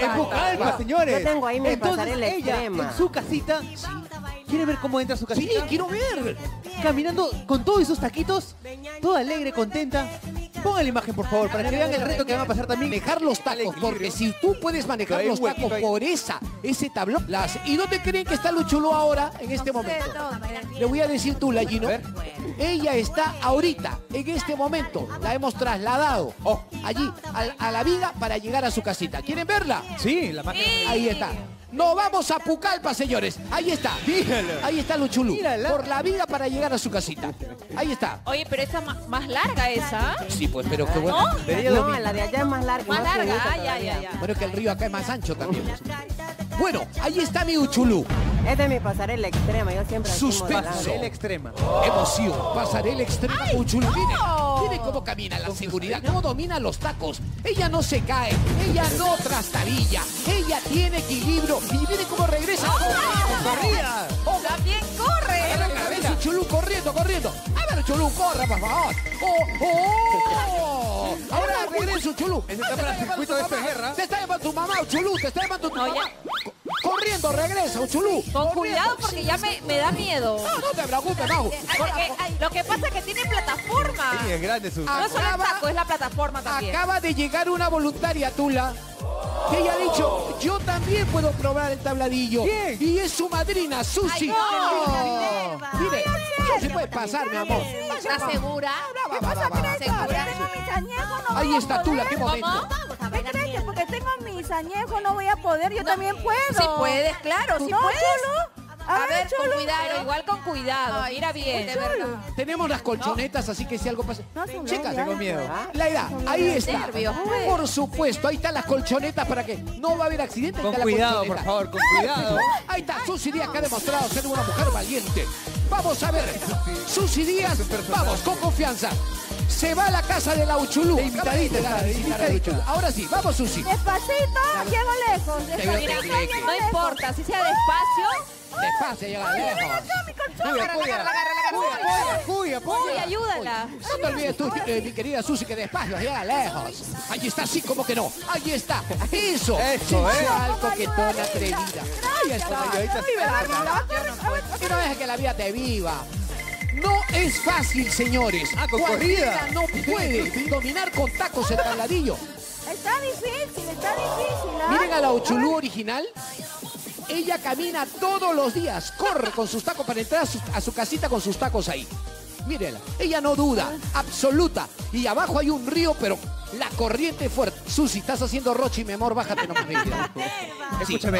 En Pucallpa, señores. Yo tengo ahí mi Entonces, ella, extrema. en su casita, ¿quiere ver cómo entra a su Sí, casita? quiero ver. Caminando con todos esos taquitos, toda alegre, contenta. Pongan la imagen, por favor, para que vean el reto que van a pasar también. Manejar los tacos, porque si tú puedes manejar los tacos por esa, ese tablón, las... ¿y dónde creen que está Luchulo ahora, en este momento? Le voy a decir tú, Lallino. Ella está ahorita, en este momento. La hemos trasladado Oh. allí, a, a la viga, para llegar a su casita. ¿Quieren verla? Sí, la máquina. Ahí está. Nos vamos a Pucallpa, señores. Ahí está. Míralo. Ahí está Luchulú. Mírala. Por la viga para llegar a su casita. Ahí está. Oye, pero esa ma- más larga esa. Sí, pues, pero qué bueno. No, la de allá es más larga. Más más larga. finita Ah, ya, ya, todavía. ya. Bueno, que el río acá es más ancho también. pues. Bueno, ahí está mi Uchulú. Esta es mi pasarela extrema, yo siempre Suspenso. Pasarela extrema. Emoción, pasarela extrema Uchulú. Miren cómo camina la seguridad, cómo domina los tacos. Ella no se cae, ella no trastabilla, ella tiene equilibrio. Y miren cómo regresa. ¡Corrida! ¡Oh, También corre. A ver, su Chulú corriendo, corriendo. Ver, Chulú, corra, por favor. ¡Oh, oh! Ahora regresa su Chulú. Ese está para el circuito de esta guerra. Te está llamando tu mamá, Chulú, te está llamando tu mamá. Corriendo, regresa, Chulú. Con cuidado porque ya me, me da miedo. No, no te preocupes, Mau. Ay, ay, ay, Lo que pasa es que tiene plataforma. Sí, es grande su... Ah, No solo el Acaba- taco, es la plataforma también. Acaba de llegar una voluntaria, Tula. Que ella ha dicho, yo también puedo probar el tabladillo. ¿Quién? Y es su madrina, Susi. Ay, no. Mire, Susi puede pasar, mi amor. ¿Estás segura? Ahí está Tula, qué momento. ¿Qué crees que porque tengo mis añejos no voy a poder? Yo también puedo. Sí puedes, claro, sí ¿No, puedes. Cholo? A Ay, ver, con cuidado, igual con cuidado. Mira bien. de verdad. Tenemos las colchonetas, así que si algo pasa. No, Chicas, tengo miedo. La edad, ahí está. Nervios, pues. Por supuesto, ahí están las colchonetas para que no va a haber accidentes. Con cuidado, por favor, con cuidado. Ahí está, Susy Díaz que ha demostrado ser una mujer valiente. Vamos a ver, Susy Díaz, vamos, con confianza. Se va a la casa de la Uchulú. De invitadita, invitadita. Ahora sí, vamos, Susy. Despacito, llego lejos. veo Despacito, que- llego No lejos. importa, si sea despacio. Despacio, llega lejos. Cuya, cuya. Cuya, cuya, Uy, cuya. ayúdala. No te olvides tú, eh, mi querida Susy, que despacio, llega lejos. Ahí está, sí, como que no. Ahí está. Eso. Eso, ¿eh? Coquetona, atrevida. Ahí está. Y no deja que la vida te viva. No es fácil, señores. Ah, con corrida. no puede dominar con tacos el tabladillo. Está difícil, está difícil. ¿ah? Miren a la Uchulú original. Ella camina todos los días, corre con sus tacos para entrar a su, a su casita con sus tacos ahí. Mírenla, ella no duda, absoluta. Y abajo hay un río, pero la corriente es fuerte. Susi, estás haciendo rochi, mi amor, bájate nomás. Escúchame.